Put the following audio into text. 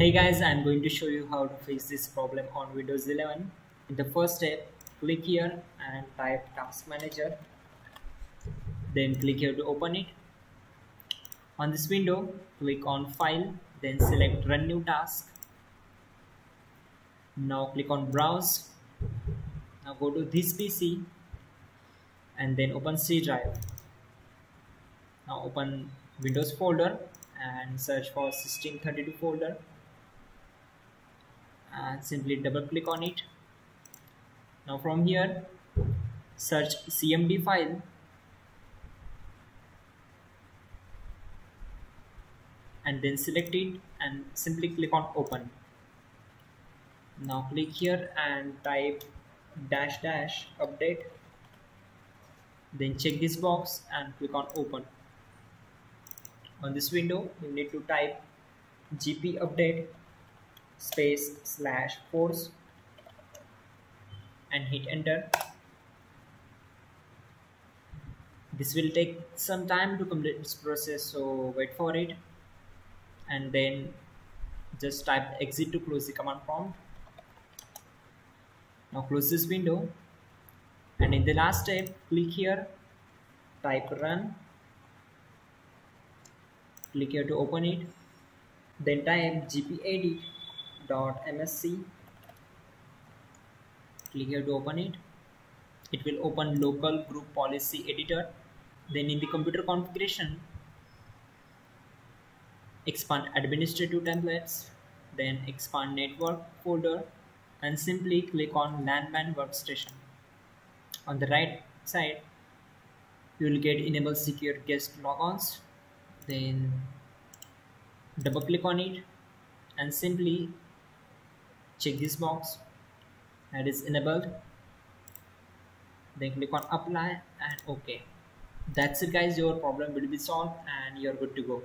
Hey guys, I'm going to show you how to fix this problem on Windows 11. In the first step, click here and type Task Manager. Then click here to open it. On this window, click on File, then select Run New Task. Now click on Browse. Now go to this PC and then open C drive. Now open Windows folder and search for System32 folder and simply double click on it. Now from here search cmd file. And then select it and simply click on open. Now click here and type dash dash update. Then check this box and click on open. On this window you need to type gp update space slash force and hit enter. This will take some time to complete this process so wait for it. And then just type exit to close the command prompt. Now close this window. And in the last step click here type run. Click here to open it. Then type gpedit msc click here to open it. It will open local group policy editor. Then in the computer configuration expand administrative templates then expand network folder and simply click on LAN-MAN workstation. On the right side you will get enable secure guest logons. Then double click on it and simply check this box. That is enabled. Then click on apply and ok that's it guys. Your problem will be solved and you're good to go